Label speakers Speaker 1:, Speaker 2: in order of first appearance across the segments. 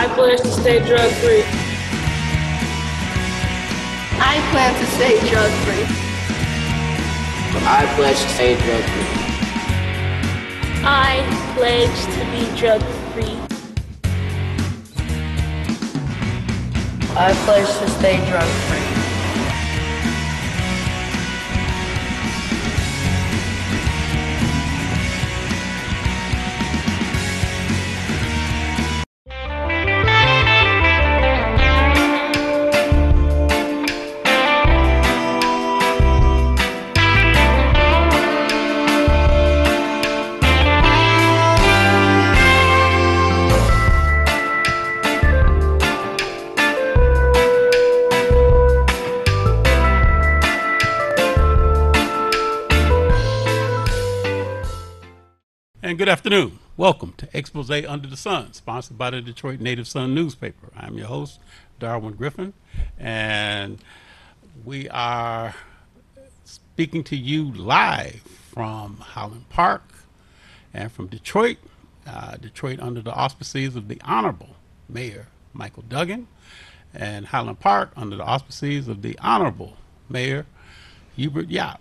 Speaker 1: I pledge to stay drug free.
Speaker 2: I plan to stay drug free.
Speaker 3: I pledge to stay drug free.
Speaker 4: I pledge to be drug free.
Speaker 5: I pledge to stay drug free.
Speaker 6: And good afternoon. Welcome to Expose Under the Sun, sponsored by the Detroit Native Sun newspaper. I'm your host, Darwin Griffin, and we are speaking to you live from Highland Park and from Detroit, uh, Detroit under the auspices of the Honorable Mayor Michael Duggan, and Highland Park under the auspices of the Honorable Mayor Hubert Yopp.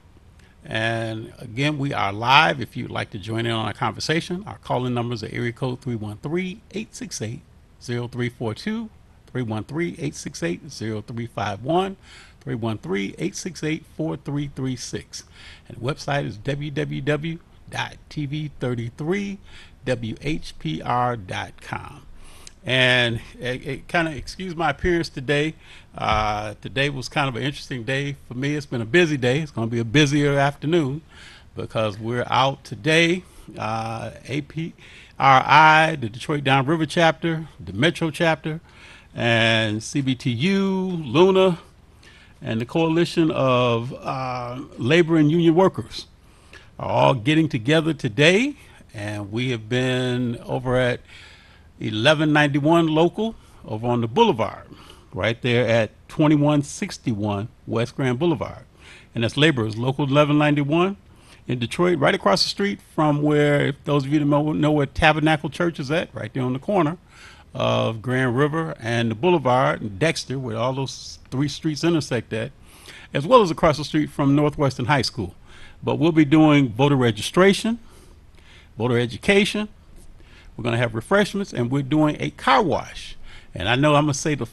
Speaker 6: And again, we are live. If you'd like to join in on our conversation, our calling numbers are area code 313 868 0342, 313 868 0351, 313 868 4336. And the website is www.tv33whpr.com. And it, it kind of excuse my appearance today. Uh, today was kind of an interesting day for me. It's been a busy day. It's going to be a busier afternoon because we're out today. Uh, APRI, the Detroit Downriver chapter, the Metro chapter, and CBTU, Luna, and the coalition of uh, labor and union workers are all getting together today. And we have been over at 1191 local over on the boulevard, right there at 2161 West Grand Boulevard. And that's Laborers, local 1191 in Detroit, right across the street from where, if those of you that know, know where Tabernacle Church is at, right there on the corner of Grand River and the Boulevard and Dexter, where all those three streets intersect at, as well as across the street from Northwestern High School. But we'll be doing voter registration, voter education, we're going to have refreshments, and we're doing a car wash. And I know I'm going to say the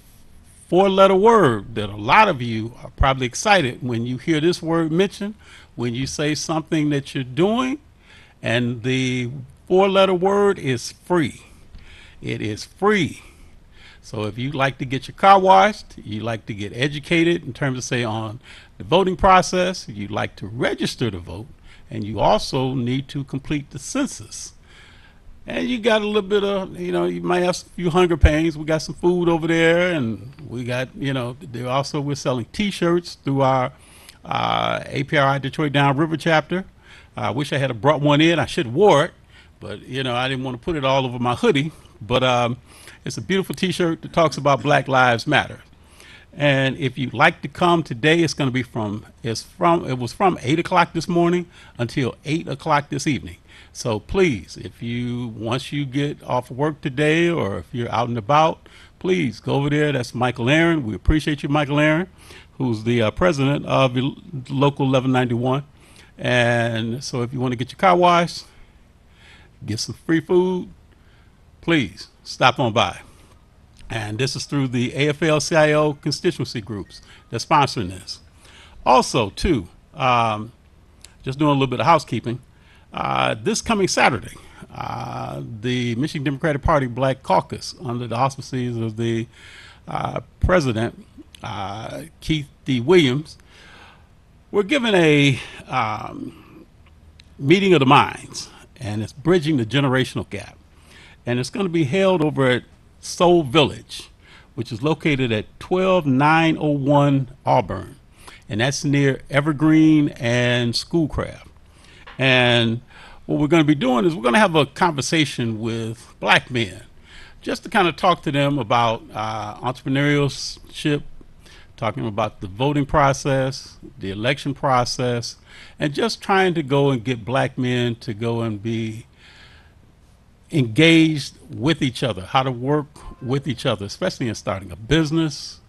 Speaker 6: four letter word that a lot of you are probably excited when you hear this word mentioned, when you say something that you're doing, and the four letter word is free. It is free. So if you like to get your car washed, you like to get educated in terms of say on the voting process, you like to register to vote, and you also need to complete the census and you got a little bit of you know you might have a few hunger pains. We got some food over there and we got you know they also we're selling t-shirts through our uh, apri detroit downriver chapter. I wish i had brought one in. I should have wore it but you know i didn't want to put it all over my hoodie. But um, it's a beautiful t-shirt that talks about black lives matter. And if you'd like to come today it's going to be from it's from it was from 8 o'clock this morning until 8 o'clock this evening so please, if you once you get off work today, or if you're out and about, please go over there. That's Michael Aaron. We appreciate you, Michael Aaron, who's the uh, president of local 1191. And so, if you want to get your car washed, get some free food, please stop on by. And this is through the AFL-CIO constituency groups that's sponsoring this. Also, too, um, just doing a little bit of housekeeping. Uh, this coming Saturday, uh, the Michigan Democratic Party Black Caucus, under the auspices of the uh, president, uh, Keith D. Williams, we're given a um, meeting of the minds, and it's bridging the generational gap. And it's going to be held over at Soul Village, which is located at 12901 Auburn, and that's near Evergreen and Schoolcraft. And what we're going to be doing is we're going to have a conversation with black men just to kind of talk to them about uh, entrepreneurship, talking about the voting process, the election process, and just trying to go and get black men to go and be engaged with each other, how to work with each other, especially in starting a business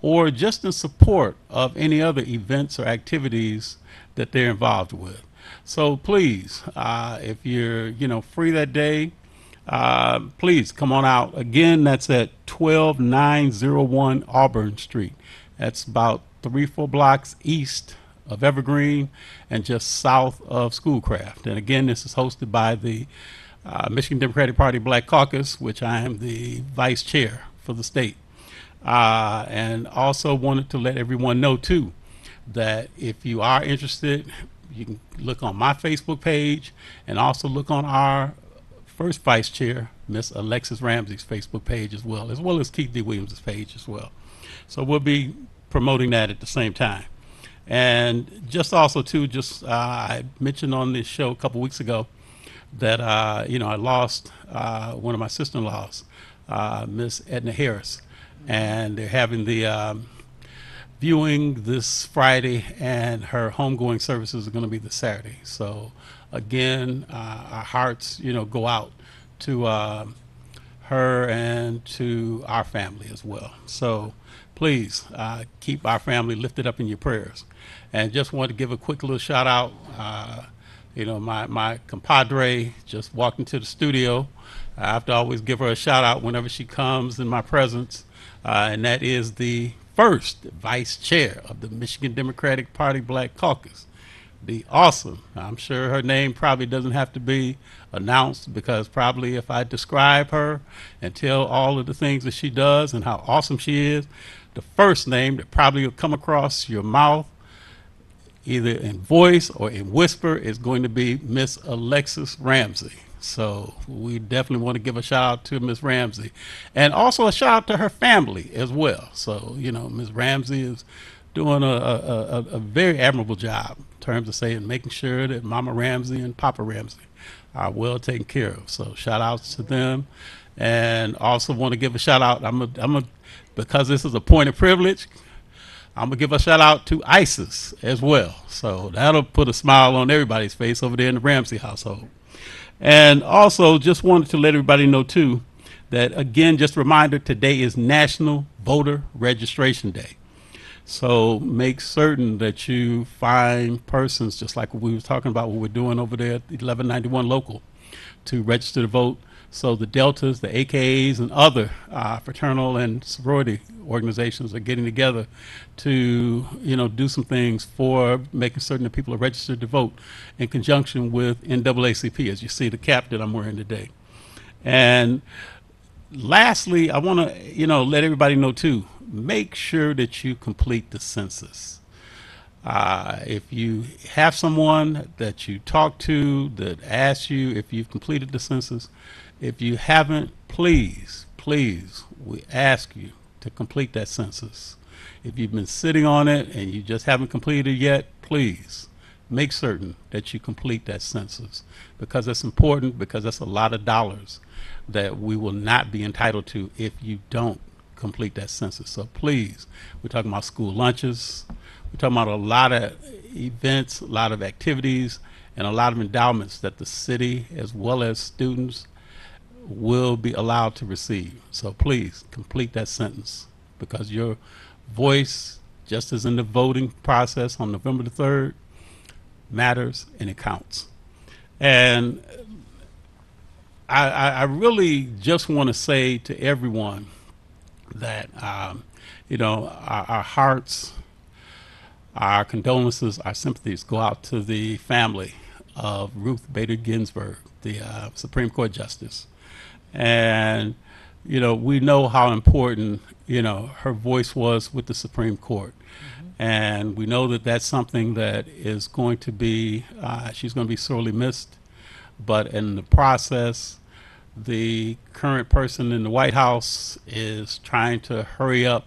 Speaker 6: or just in support of any other events or activities that they're involved with. So please, uh, if you're you know free that day, uh, please come on out. Again, that's at 12901 Auburn Street. That's about three, four blocks east of Evergreen and just south of Schoolcraft. And again, this is hosted by the uh, Michigan Democratic Party Black Caucus, which I am the vice chair for the state. Uh, and also wanted to let everyone know too that if you are interested, you can look on my Facebook page and also look on our first vice chair, Miss Alexis Ramsey's Facebook page as well, as well as Keith D. Williams' page as well. So we'll be promoting that at the same time. And just also too, just uh, I mentioned on this show a couple weeks ago that uh, you know I lost uh, one of my sister-in-laws, uh, Miss Edna Harris, and they're having the um, viewing this Friday, and her homegoing services are going to be this Saturday. So again, uh, our hearts you know go out to uh, her and to our family as well. So please uh, keep our family lifted up in your prayers. And just want to give a quick little shout out. Uh, you know, my, my compadre just walked into the studio. I have to always give her a shout out whenever she comes in my presence. Uh, and that is the first vice chair of the Michigan Democratic Party Black Caucus. The awesome. I'm sure her name probably doesn't have to be announced because probably if I describe her and tell all of the things that she does and how awesome she is, the first name that probably will come across your mouth either in voice or in whisper is going to be Miss Alexis Ramsey. So we definitely want to give a shout out to Miss Ramsey, and also a shout out to her family as well. So you know, Miss Ramsey is doing a, a, a, very admirable job in terms of saying making sure that Mama Ramsey and Papa Ramsey are well taken care of. So shout outs to them, and also want to give a shout out. I'm a, I'm a because this is a point of privilege. I'm gonna give a shout out to ISIS as well. So that'll put a smile on everybody's face over there in the Ramsey household. And also, just wanted to let everybody know too that again, just a reminder, today is National Voter Registration Day. So make certain that you find persons, just like we were talking about what we're doing over there at 1191 local, to register to vote. So the Deltas, the AKAs, and other uh, fraternal and sorority organizations are getting together to, you know, do some things for making certain that people are registered to vote in conjunction with NAACP, as you see the cap that I'm wearing today. And lastly, I want to, you know, let everybody know too, make sure that you complete the census. Uh, if you have someone that you talk to that asks you if you've completed the census, if you haven't, please, please, we ask you to complete that census. If you've been sitting on it and you just haven't completed it yet, please make certain that you complete that census because it's important because that's a lot of dollars that we will not be entitled to if you don't complete that census. So please, we're talking about school lunches, we're talking about a lot of events, a lot of activities, and a lot of endowments that the city, as well as students, will be allowed to receive. So please complete that sentence because your voice, just as in the voting process on November the 3rd, matters and it counts. And I, I, really just want to say to everyone that, um, you know, our, our hearts, our condolences, our sympathies go out to the family of Ruth Bader Ginsburg, the uh, Supreme Court Justice. And, you know, we know how important, you know, her voice was with the Supreme Court. And we know that that's something that is going to be, uh, she's going to be sorely missed. But in the process, the current person in the White House is trying to hurry up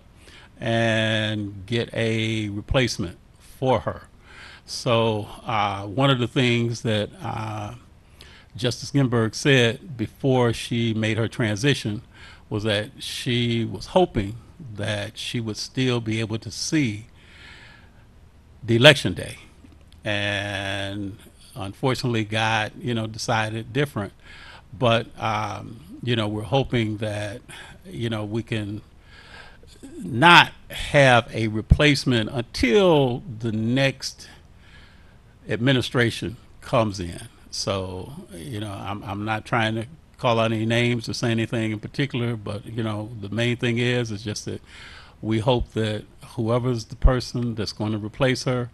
Speaker 6: and get a replacement for her. So uh, one of the things that uh, Justice Ginsburg said before she made her transition was that she was hoping that she would still be able to see the election day. And unfortunately, God, you know, decided different. but um, you know we're hoping that you know we can not have a replacement until the next administration comes in. So, you know, I'm, I'm not trying to call out any names or say anything in particular, but, you know, the main thing is, is just that we hope that whoever's the person that's going to replace her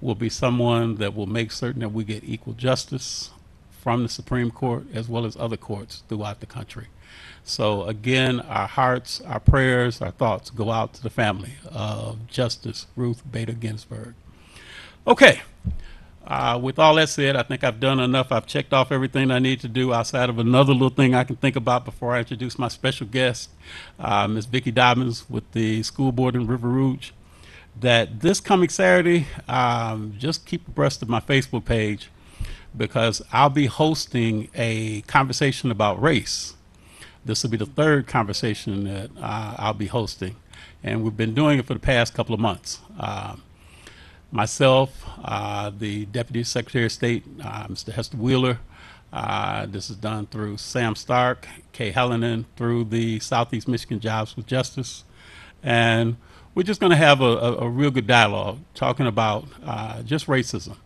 Speaker 6: will be someone that will make certain that we get equal justice from the Supreme Court as well as other courts throughout the country. So again, our hearts, our prayers, our thoughts go out to the family of Justice Ruth Bader Ginsburg. Okay. Uh, with all that said, I think I've done enough. I've checked off everything I need to do outside of another little thing I can think about before I introduce my special guest, uh, Ms. Vicki Dobbins with the school board in River Rouge. That this coming Saturday, um, just keep abreast of my Facebook page because I'll be hosting a conversation about race. This will be the third conversation that uh, I'll be hosting, and we've been doing it for the past couple of months. Um, myself, uh, the Deputy Secretary of State, uh, Mr. Hester Wheeler. Uh, this is done through Sam Stark, Kay Hallinan, through the Southeast Michigan Jobs with Justice. And we're just going to have a, a, a, real good dialogue talking about uh, just racism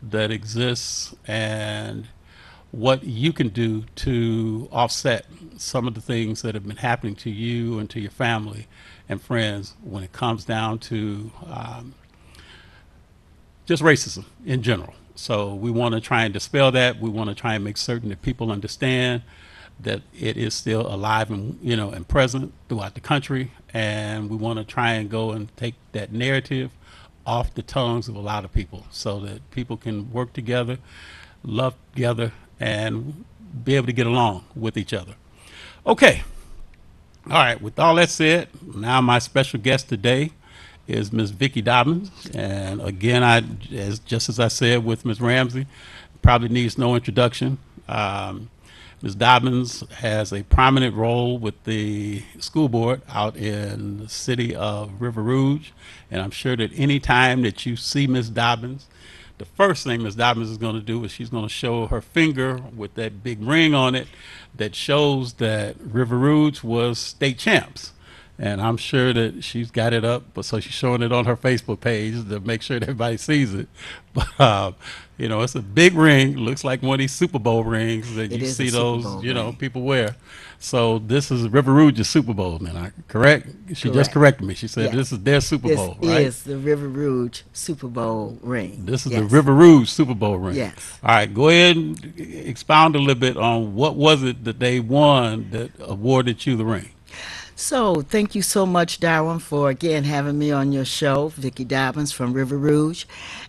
Speaker 6: that exists and what you can do to offset some of the things that have been happening to you and to your family and friends when it comes down to um, just racism in general. So we want to try and dispel that. We want to try and make certain that people understand that it is still alive and you know and present throughout the country. And we want to try and go and take that narrative off the tongues of a lot of people, so that people can work together, love together, and be able to get along with each other. Okay. All right. With all that said, now my special guest today is Ms. Vicki Dobbins. And again, I, as just as I said with Ms. Ramsey, probably needs no introduction. Um, Ms. Dobbins has a prominent role with the school board out in the city of River Rouge. And I'm sure that any time that you see Ms. Dobbins, the first thing Ms. Dobbins is going to do is she's going to show her finger with that big ring on it that shows that River Rouge was state champs and I'm sure that she's got it up, but so she's showing it on her Facebook page to make sure that everybody sees it. But uh, you know, it's a big ring. Looks like one of these Super Bowl rings that
Speaker 7: it
Speaker 6: you see those,
Speaker 7: Bowl
Speaker 6: you know,
Speaker 7: ring.
Speaker 6: people wear. So this is River Rouge's Super Bowl. Then I correct? She just
Speaker 7: Correct.
Speaker 6: corrected me. She said
Speaker 7: Yes.
Speaker 6: this is their Super
Speaker 7: This
Speaker 6: Bowl, right?
Speaker 7: is the River Rouge Super Bowl ring.
Speaker 6: This is
Speaker 7: Yes.
Speaker 6: the River Rouge Super Bowl ring.
Speaker 7: Yes.
Speaker 6: All right, go ahead and expound a little bit on what was it that they won that awarded you the ring.
Speaker 7: So, thank you so much, Darwin, for again having me on your show, Vicki Dobbins from River Rouge.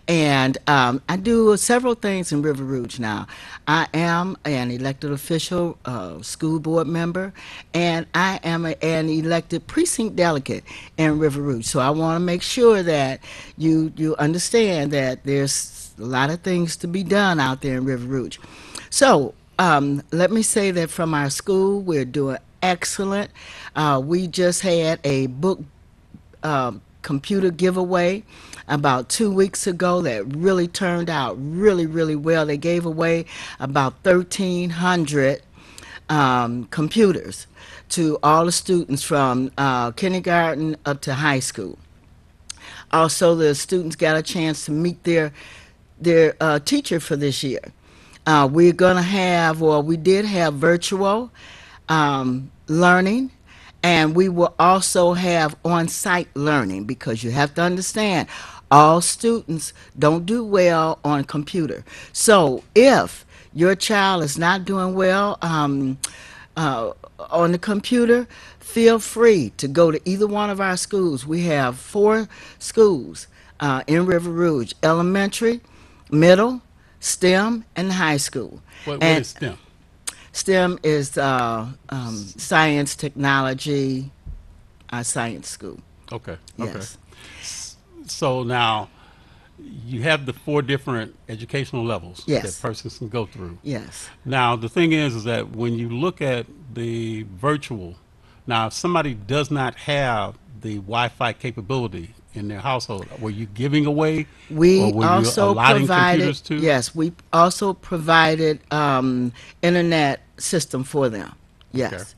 Speaker 7: And um, I do several things in River Rouge now. I am an elected official, uh, school board member, and I am a, an elected precinct delegate in River Rouge. So, I want to make sure that you, you understand that there's a lot of things to be done out there in River Rouge. So, um, let me say that from our school, we're doing excellent. Uh, we just had a book um, computer giveaway about two weeks ago that really turned out really, really well. They gave away about 1,300 um, computers to all the students from uh, kindergarten up to high school. Also, the students got a chance to meet their their uh, teacher for this year. Uh, we're going to have, or we did have virtual um, learning, and we will also have on site learning because you have to understand all students don't do well on computer. So if your child is not doing well um, uh, on the computer, feel free to go to either one of our schools. We have four schools uh, in River Rouge elementary, middle, STEM, and high school.
Speaker 6: What, what
Speaker 7: And-
Speaker 6: is STEM?
Speaker 7: STEM is uh, um, science, technology, our science school.
Speaker 6: Okay.
Speaker 7: Yes.
Speaker 6: Okay. So now you have the four different educational levels
Speaker 7: Yes.
Speaker 6: that persons can go through.
Speaker 7: Yes.
Speaker 6: Now the thing is, is that when you look at the virtual, now if somebody does not have the Wi-Fi capability in their household, were you giving away?
Speaker 7: We
Speaker 6: or were
Speaker 7: also
Speaker 6: you allotting
Speaker 7: provided
Speaker 6: computers to?
Speaker 7: yes, we also provided um, internet system for them. Yes.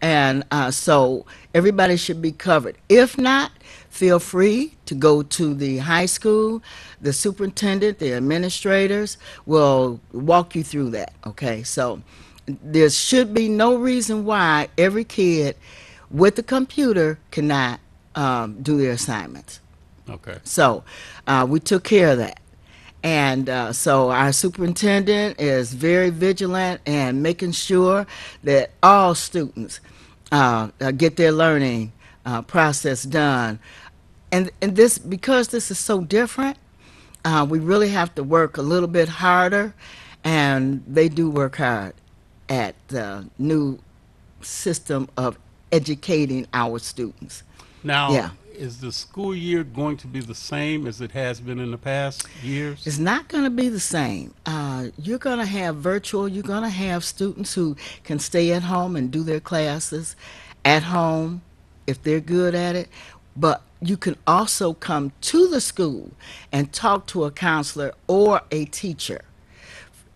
Speaker 7: And uh, so everybody should be covered. If not, feel free to go to the high school. The superintendent, the administrators will walk you through that. Okay. So there should be no reason why every kid with a computer cannot um, do their assignments.
Speaker 6: Okay.
Speaker 7: So uh, we took care of that. And uh, so our superintendent is very vigilant and making sure that all students uh, uh, get their learning uh, process done. And, and this, because this is so different, uh, we really have to work a little bit harder. And they do work hard at the new system of educating our students.
Speaker 6: Now,
Speaker 7: Yeah.
Speaker 6: Is the school year going to be the same as it has been in the past years?
Speaker 7: It's not going to be the same. Uh, you're going to have virtual. You're going to have students who can stay at home and do their classes at home if they're good at it. But you can also come to the school and talk to a counselor or a teacher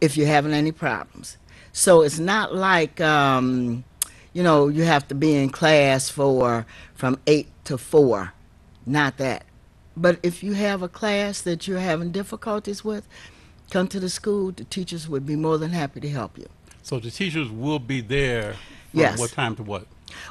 Speaker 7: if you're having any problems. So it's not like, um, you know, you have to be in class for from 8 to 4. Not that. But if you have a class that you're having difficulties with, come to the school. The teachers would be more than happy to help you.
Speaker 6: So the teachers will be there from
Speaker 7: Yes.
Speaker 6: what time to what?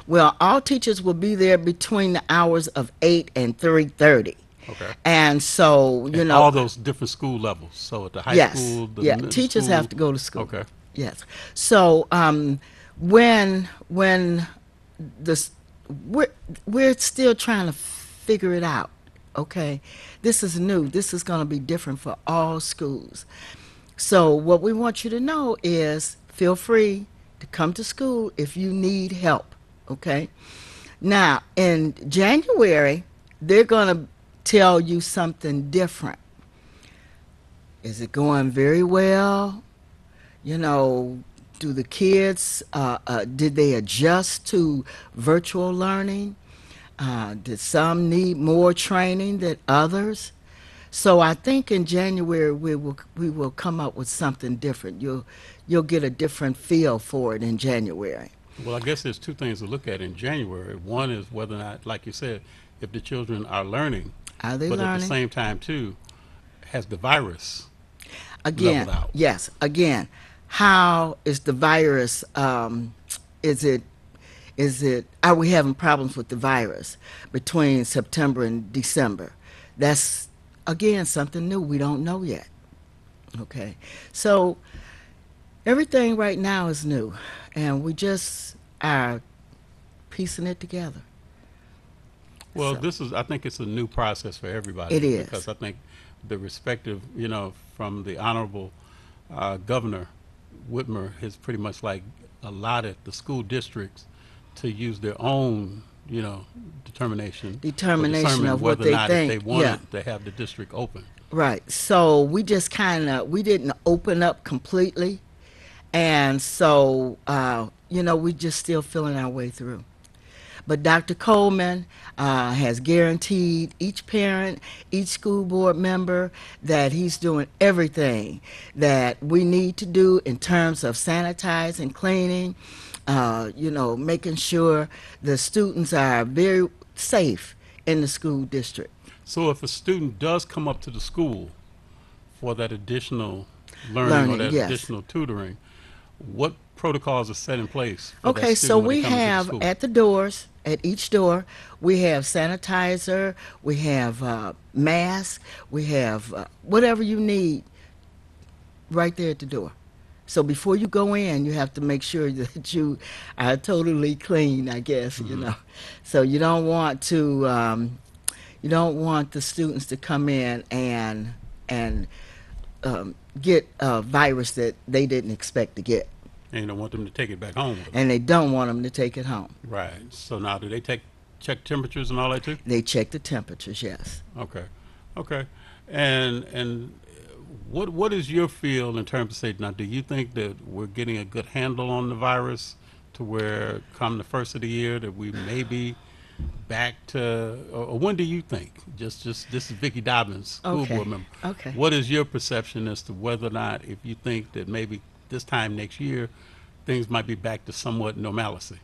Speaker 7: Well, all teachers will be there between the hours of 8 and 3:30.
Speaker 6: Okay.
Speaker 7: And so, you
Speaker 6: And
Speaker 7: know,
Speaker 6: all those different school levels. So at the high
Speaker 7: yes,
Speaker 6: school, the
Speaker 7: yeah, teachers
Speaker 6: school-
Speaker 7: have to go to school.
Speaker 6: Okay.
Speaker 7: Yes. So um, when when the we're we're still trying to figure it out. Okay, this is new. This is going to be different for all schools. So what we want you to know is feel free to come to school if you need help. Okay. Now in January they're going to tell you something different. Is it going very well? you know, do the kids, uh, uh, did they adjust to virtual learning? Uh, did some need more training than others? So I think in January we will we will come up with something different. You'll you'll get a different feel for it in January.
Speaker 6: Well, I guess there's two things to look at in January. One is whether or not, like you said, if the children are learning,
Speaker 7: Are they
Speaker 6: but at the same time too, has the virus
Speaker 7: again yes again how is the virus um, is it is it are we having problems with the virus between september and december? That's again something new. We don't know yet. Okay. So everything right now is new and we just are piecing it together.
Speaker 6: Well,
Speaker 7: So-
Speaker 6: this is, I think it's a new process for everybody.
Speaker 7: It is.
Speaker 6: Because I think the respective, you know, from the Honorable uh, Governor Whitmer has pretty much like allotted the school districts to use their own, you know, determination.
Speaker 7: Determination of what
Speaker 6: whether or
Speaker 7: they
Speaker 6: not
Speaker 7: think,
Speaker 6: they wanted
Speaker 7: yeah.
Speaker 6: to have the district open.
Speaker 7: Right. So we just kind of we didn't open up completely, and so uh, you know we're just still feeling our way through. But Dr. Coleman uh, has guaranteed each parent, each school board member that he's doing everything that we need to do in terms of sanitizing, cleaning, uh, you know, making sure the students are very safe in the school district.
Speaker 6: So if a student does come up to the school for that additional learning,
Speaker 7: Learning,
Speaker 6: or that
Speaker 7: yes.
Speaker 6: additional tutoring, what protocols are set in place? for
Speaker 7: Okay, so we
Speaker 6: come into the
Speaker 7: have at the doors, at each door, we have sanitizer, we have uh, masks, we have uh, whatever you need right there at the door. So before you go in, you have to make sure that you are totally clean, I guess, you know. So you don't want to, um, you don't want the students to come in and, and um, get a virus that they didn't expect to get.
Speaker 6: And you don't want them to take it back home.
Speaker 7: And they don't want them to take it home.
Speaker 6: Right. So now, do they take check temperatures and all that too?
Speaker 7: They check the temperatures, yes.
Speaker 6: Okay. Okay. And and what what is your feel in terms of say now? Do you think that we're getting a good handle on the virus to where come the first of the year that we may be back to or, or when do you think? Just just this is Vicki Dobbins, school
Speaker 7: Okay.
Speaker 6: board member.
Speaker 7: Okay.
Speaker 6: What is your perception as to whether or not if you think that maybe this time next year things might be back to somewhat normalcy.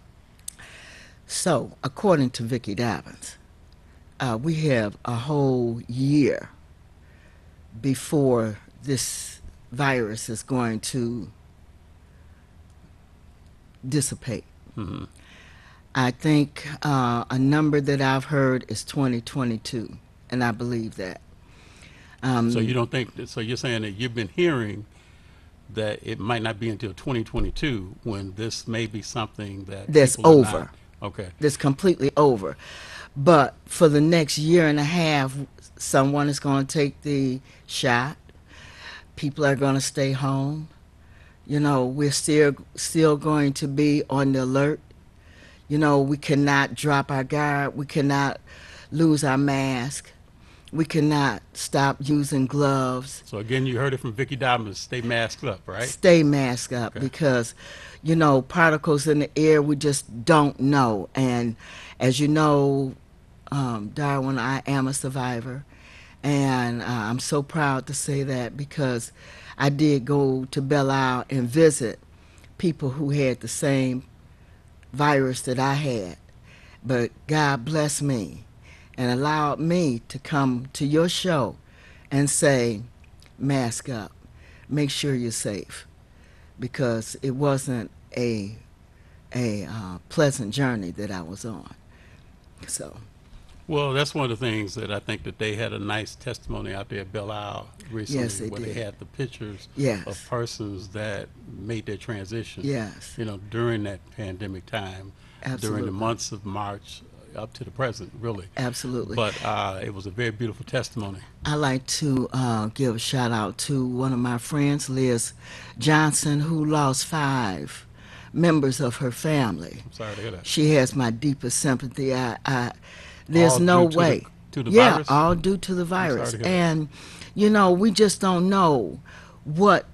Speaker 7: So, according to Vicki Dobbins, uh, we have a whole year before this virus is going to dissipate.
Speaker 6: Mhm.
Speaker 7: I think uh, a number that I've heard is 2022, and I believe that. Um,
Speaker 6: So you don't think, so you're saying that you've been hearing that it might not be until 2022 when this may be something that.
Speaker 7: That's
Speaker 6: are not-
Speaker 7: over.
Speaker 6: Okay.
Speaker 7: that's completely over. But for the next year and a half, someone is going to take the shot. People are going to stay home. You know, we're still still going to be on the alert. You know, we cannot drop our guard. We cannot lose our mask. We cannot stop using gloves.
Speaker 6: So again, you heard it from Vicki Dobbins, stay masked up, right?
Speaker 7: Stay masked up
Speaker 6: Okay.
Speaker 7: because, you know, particles in the air we just don't know. And as you know, um, Darwin, I am a survivor, and uh, I'm so proud to say that because I did go to Belle Isle and visit people who had the same virus that I had. But God bless me and allowed me to come to your show and say, mask up, make sure you're safe, because it wasn't a a uh, pleasant journey that I was on. So
Speaker 6: Well, that's one of the things that I think that they had a nice testimony out there at Belle Isle recently.
Speaker 7: Yes, they
Speaker 6: Where
Speaker 7: did.
Speaker 6: they had the pictures
Speaker 7: Yes.
Speaker 6: of persons that made their transition.
Speaker 7: Yes.
Speaker 6: You know, during that pandemic time. During the months of March up to the present, really.
Speaker 7: absolutely.
Speaker 6: But uh, it was a very beautiful testimony.
Speaker 7: I like to uh, give a shout out to one of my friends, Liz Johnson, who lost five members of her family.
Speaker 6: I'm sorry to hear that.
Speaker 7: She has my deepest sympathy. I, I there's
Speaker 6: All
Speaker 7: no
Speaker 6: due to the-
Speaker 7: way.
Speaker 6: to the
Speaker 7: yeah,
Speaker 6: virus?
Speaker 7: all due to the virus.
Speaker 6: to hear that.
Speaker 7: And you know, we just don't know what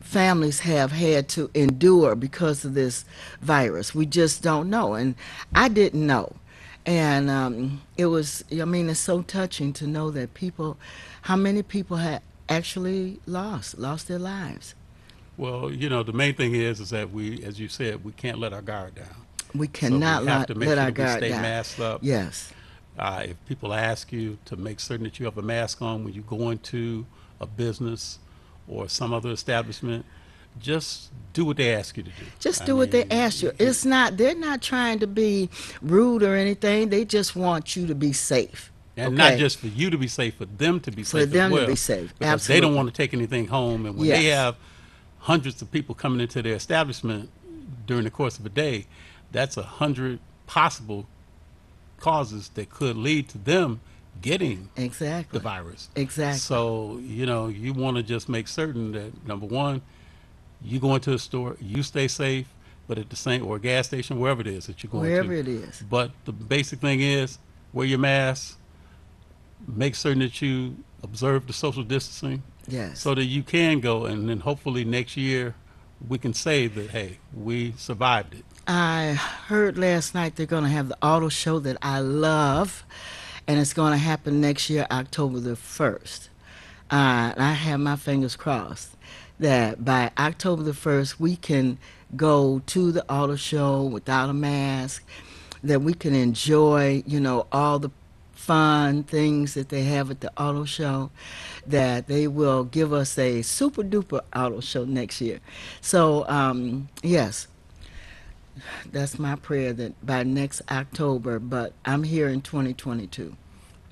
Speaker 7: families have had to endure because of this virus. We just don't know, and I didn't know. And um, it was, I mean, it's so touching to know that people, how many people had actually lost, lost their lives.
Speaker 6: Well, you know, the main thing is, is that we, as you said, we can't let our guard down.
Speaker 7: We cannot So
Speaker 6: we have
Speaker 7: let,
Speaker 6: to make
Speaker 7: let
Speaker 6: sure
Speaker 7: our
Speaker 6: that we
Speaker 7: guard
Speaker 6: stay
Speaker 7: down.
Speaker 6: masked up.
Speaker 7: Yes,
Speaker 6: Uh, if people ask you to make certain that you have a mask on when you go into a business or some other establishment, just do what they ask you to do.
Speaker 7: just
Speaker 6: I
Speaker 7: do what they ask you. It's not, they're not trying to be rude or anything. They just want you to be safe.
Speaker 6: And not just for you to be safe, for them to be safe.
Speaker 7: For them
Speaker 6: as
Speaker 7: to be safe.
Speaker 6: Because they don't want to take anything home. And when they have hundreds of people coming into their establishment during the course of a day, that's a hundred possible causes that could lead to them getting
Speaker 7: Exactly.
Speaker 6: the virus.
Speaker 7: Exactly.
Speaker 6: So, you know, you want to just make certain that number one, you go into a store, you stay safe, but at the same or a gas station, wherever it is that you're going
Speaker 7: Wherever
Speaker 6: to.
Speaker 7: Wherever it is.
Speaker 6: But the basic thing is wear your mask, make certain that you observe the social distancing
Speaker 7: Yes.
Speaker 6: so that you can go and then hopefully next year we can say that hey, we survived it.
Speaker 7: I heard last night they're going to have the auto show that I love, and it's going to happen next year, October the 1st. Uh, I have my fingers crossed that by October the 1st, we can go to the auto show without a mask, that we can enjoy, you know, all the fun things that they have at the auto show, that they will give us a super duper auto show next year. So, um, yes, that's my prayer that by next October, but I'm here in 2022.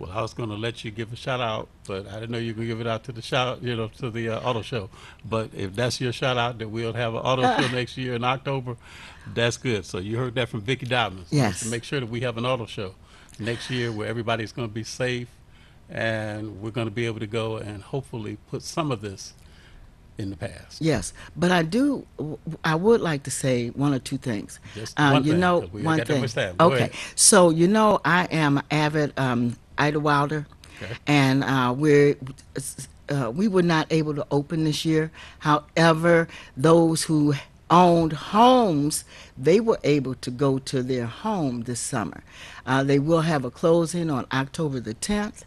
Speaker 6: Well, I was going to let you give a shout out, but I didn't know you could give it out to the shout, you know, to the uh, auto show. But if that's your shout out that we'll have an auto show next year in October, that's good. So you heard that from Vicki Dobbins.
Speaker 7: Yes.
Speaker 6: To make sure that we have an auto show next year where everybody's going to be safe and we're going to be able to go and hopefully put some of this in the past.
Speaker 7: Yes, but I do. I would like to say one or two things.
Speaker 6: Just
Speaker 7: Uh,
Speaker 6: one
Speaker 7: you
Speaker 6: thing,
Speaker 7: know, one thing. Okay, so you know, I am avid um, Idlewilder,
Speaker 6: Okay.
Speaker 7: and uh, we're. Uh, we were not able to open this year. However, those who owned homes, they were able to go to their home this summer. Uh, they will have a closing on October the 10th,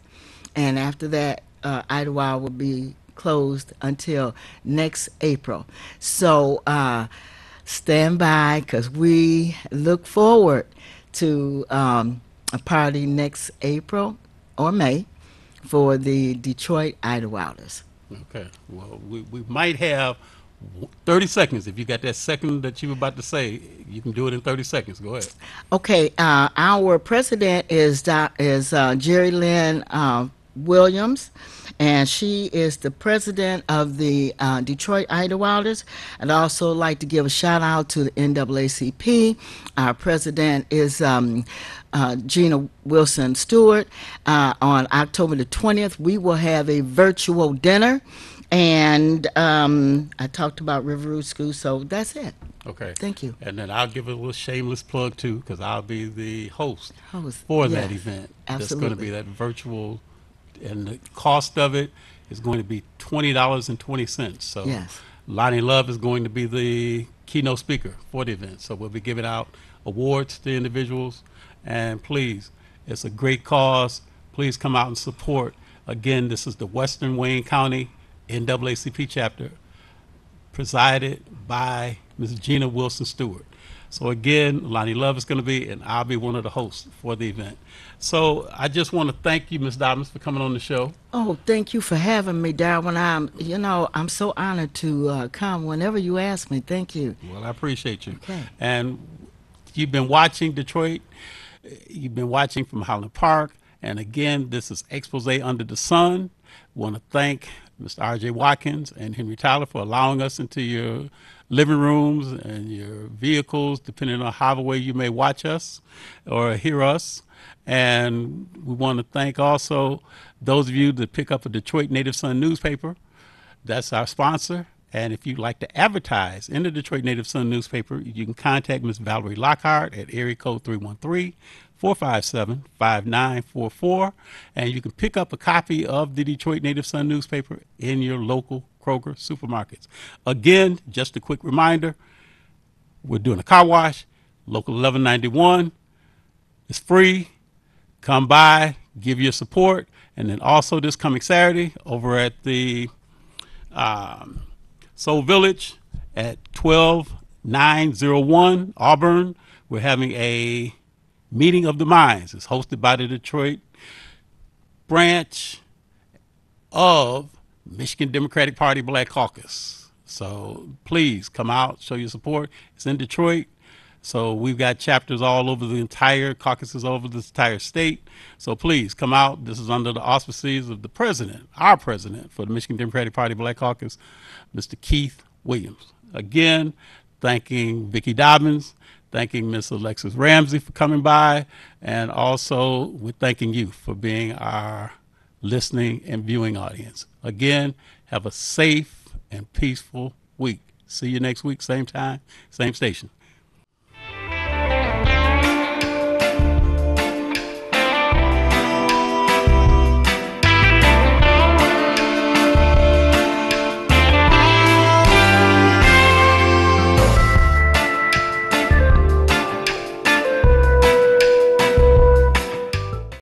Speaker 7: and after that, uh, Idlewild will be closed until next April. So uh, stand by because we look forward to um, a party next April or May for the Detroit Idlewilders.
Speaker 6: Okay, well, we, we might have 30 seconds. If you got that second that you were about to say, you can do it in 30 seconds. Go ahead.
Speaker 7: Okay, uh, our president is Doc, is uh, Jerry Lynn uh, Williams, and she is the president of the uh, Detroit Idlewilders. I'd also like to give a shout out to the NAACP. Our president is um, uh, Gina Wilson Stewart. Uh, on October the 20th, we will have a virtual dinner. And um, I talked about River Rouge School, so that's it.
Speaker 6: Okay.
Speaker 7: Thank you.
Speaker 6: And then I'll give a little shameless plug too, because I'll be the host
Speaker 7: Host,
Speaker 6: for that event. That's going to be that virtual, and the cost of it is going to be twenty dollars and twenty cents. So
Speaker 7: Yes.
Speaker 6: Loni Love is going to be the keynote speaker for the event. So we'll be giving out awards to individuals, and please, it's a great cause. Please come out and support. Again, this is the Western Wayne County NAACP chapter presided by Ms. Gina Wilson Stewart. So again, Loni Love is going to be, and I'll be one of the hosts for the event. So I just want to thank you, Ms. Dobbins, for coming on the show.
Speaker 7: Oh, thank you for having me, Darwin. I'm, you know, I'm so honored to uh, come whenever you ask me. Thank you.
Speaker 6: Well, I appreciate you.
Speaker 7: Okay.
Speaker 6: And you've been watching Detroit. You've been watching from Highland Park. And again, this is Expose Under the Sun. Want to thank Mr. R.J. Watkins and Henry Tyler for allowing us into your living rooms and your vehicles, depending on however way you may watch us or hear us. And we want to thank also those of you that pick up a Detroit Native Sun newspaper. That's our sponsor. And if you'd like to advertise in the Detroit Native Sun newspaper, you can contact Ms. Valerie Lockhart at area code 313 457 5944. And you can pick up a copy of the Detroit Native Sun newspaper in your local Kroger supermarkets. Again, just a quick reminder we're doing a car wash, local 1191. It's free. Come by, give your support. And then also this coming Saturday over at the um, Soul Village at 12901 Auburn. We're having a meeting of the minds. It's hosted by the Detroit branch of Michigan Democratic Party Black Caucus. So please come out, show your support. It's in Detroit. So we've got chapters all over the entire caucuses over the entire state. So please come out. This is under the auspices of the president, our president for the Michigan Democratic Party Black Caucus, Mr. Keith Williams. Again, thanking Vicki Dobbins, thanking Miss Alexis Ramsey for coming by, and also we're thanking you for being our listening and viewing audience. Again, have a safe and peaceful week. See you next week, same time, same station.